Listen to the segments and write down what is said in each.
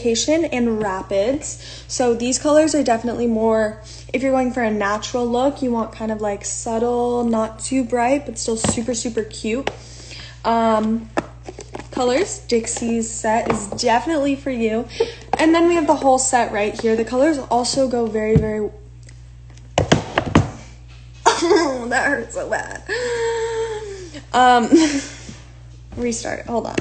Vacation and Rapids. So these colors are definitely more, if you're going for a natural look, you want kind of like subtle, not too bright, but still super, super cute. Um, colors, Dixie's set is definitely for you. And then we have the whole set right here. The colors also go very, very. Oh, that hurt so bad. Um, restart. Hold on.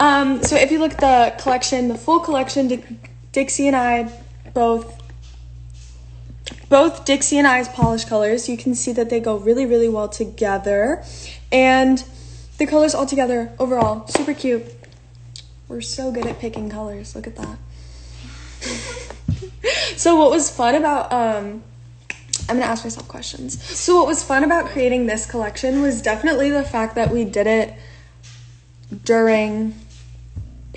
Um, so if you look at the collection, the full collection, Di- Dixie and I both both Dixie and I's polish colors, you can see that they go really, really well together. And the colors all together, overall, super cute. We're so good at picking colors. Look at that. so what was fun about um I'm gonna ask myself questions. So what was fun about creating this collection was definitely the fact that we did it during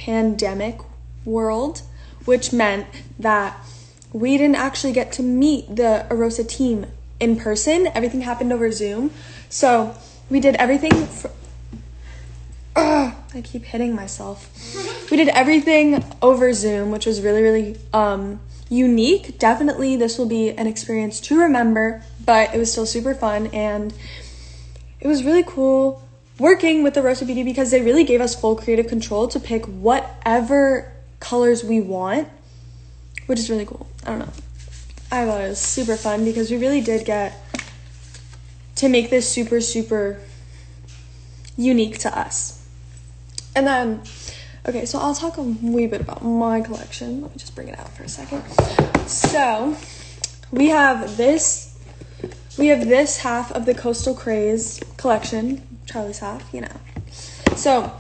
pandemic world, which meant that we didn't actually get to meet the Orosa team in person. Everything happened over Zoom. So we did everything. Fr- Ugh, I keep hitting myself. We did everything over Zoom, which was really, really um, unique. Definitely, this will be an experience to remember, but it was still super fun and it was really cool working with the Rosa Beauty because they really gave us full creative control to pick whatever colors we want, which is really cool. I don't know. I thought it was super fun because we really did get to make this super, super unique to us. And then, okay, so I'll talk a wee bit about my collection. Let me just bring it out for a second. So, we have this, we have this half of the Coastal Craze collection, Charli's half, you know. So,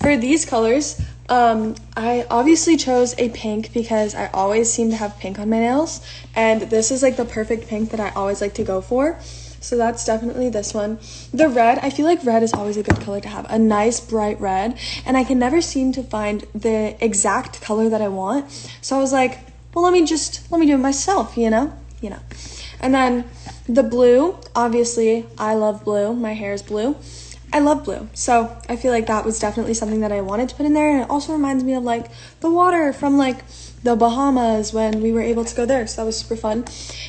for these colors, um, I obviously chose a pink because I always seem to have pink on my nails, and this is like the perfect pink that I always like to go for. So that's definitely this one. The red, I feel like red is always a good color to have. A nice bright red. And I can never seem to find the exact color that I want. So I was like, well, let me just, let me do it myself, you know? You know. And then the blue, obviously, I love blue. My hair is blue. I love blue. So I feel like that was definitely something that I wanted to put in there. And it also reminds me of like the water from like the Bahamas when we were able to go there. So that was super fun.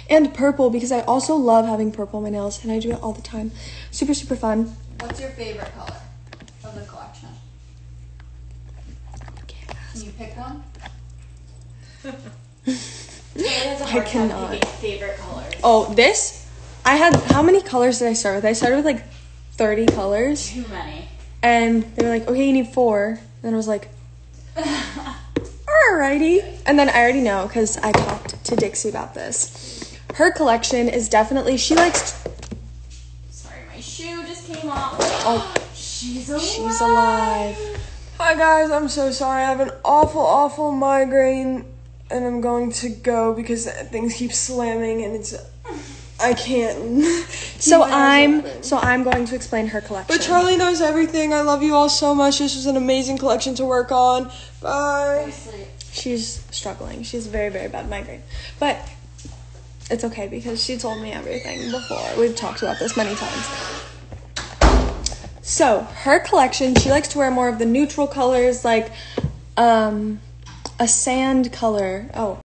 And purple because I also love having purple on my nails and I do it all the time. Super, super fun. What's your favorite color of the collection? Can you pick one? Taylor has a I cannot. favorite colors. Oh, this? I had, how many colors did I start with? I started with like 30 colors. Too many. And they were like, okay, you need four. And I was like, alrighty. And then I already know because I talked to Dixie about this. Her collection is definitely, she likes, Sorry, my shoe just came off. oh, She's alive. she's alive. Hi guys, I'm so sorry. I have an awful, awful migraine, and I'm going to go because things keep slamming, and it's I can't. So keep my eyes I'm, so I'm going to explain her collection. But Charli knows everything. I love you all so much. This was an amazing collection to work on. Bye. She's struggling. She's very, very bad migraine. But it's okay because she told me everything before. We've talked about this many times. So, her collection, she likes to wear more of the neutral colors like um a sand color. Oh,